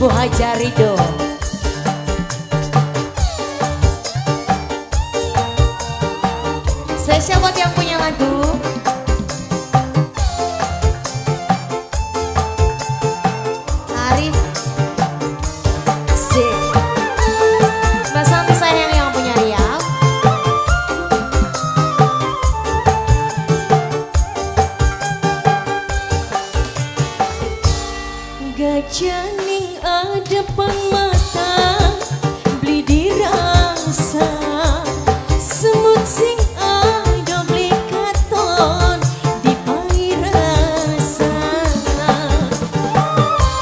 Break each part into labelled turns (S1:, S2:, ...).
S1: Ibu Hajar Ridho Spesial buat yang punya lagu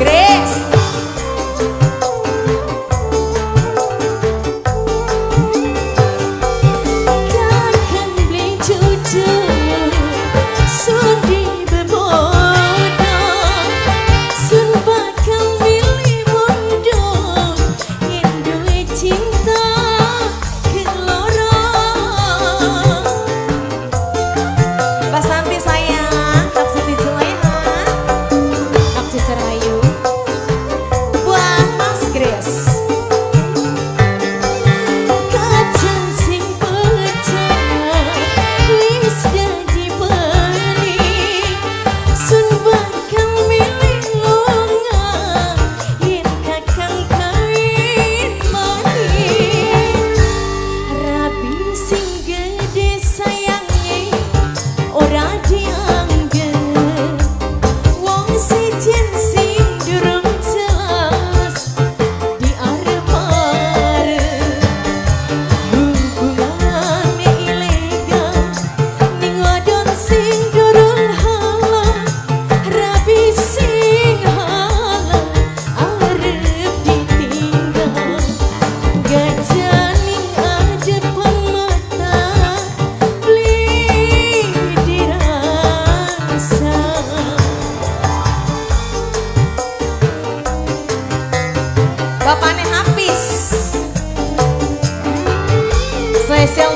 S1: cree. pareció